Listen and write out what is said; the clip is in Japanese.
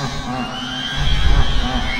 ハハハハ!